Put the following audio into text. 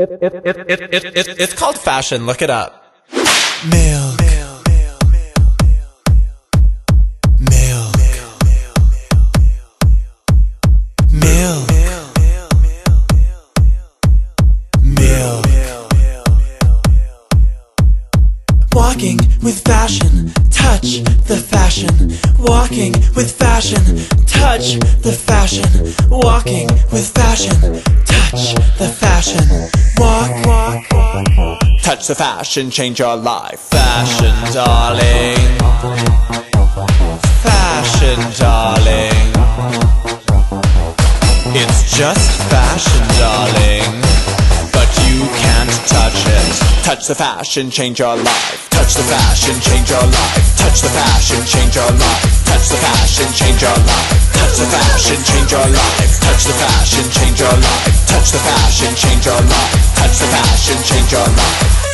It, it, it, it, it, it, it's called fashion. Look it up. Milk. Walking with fashion, touch the fashion. Walking with fashion, touch the fashion. Walking with fashion, touch the fashion. Touch the fashion, change your life. Fashion, darling. Fashion, darling. It's just fashion, darling. But you can't touch it. Touch the fashion, change your life. Touch the fashion, change your life. Touch the fashion, change your life. Touch the fashion, change your life. Touch the fashion, change your life. Touch the fashion, change your life. Touch the fashion, change your life. Touch change your life.